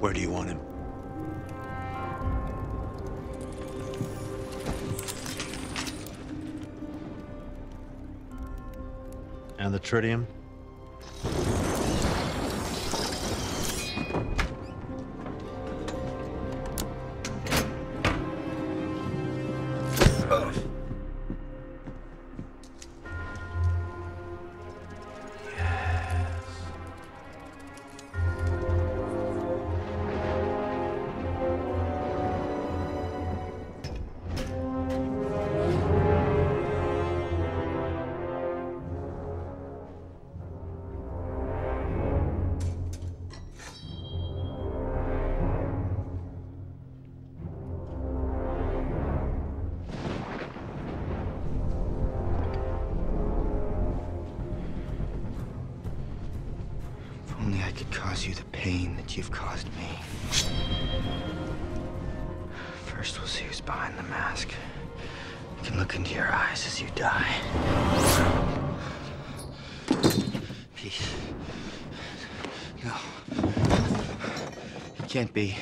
Where do you want him? And the tritium? Only I could cause you the pain that you've caused me. First, we'll see who's behind the mask. I can look into your eyes as you die. Peter. No. It can't be.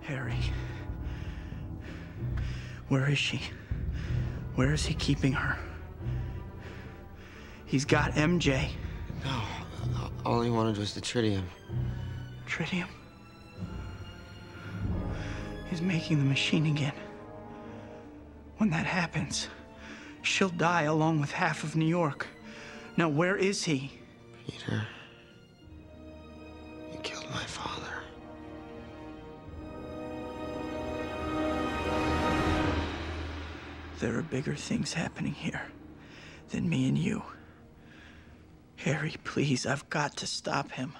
Harry. Where is she? Where is he keeping her? He's got MJ. No. All he wanted was the tritium. Tritium. He's making the machine again. When that happens, she'll die along with half of New York. Now, where is he? Peter. There are bigger things happening here than me and you. Harry, please, I've got to stop him.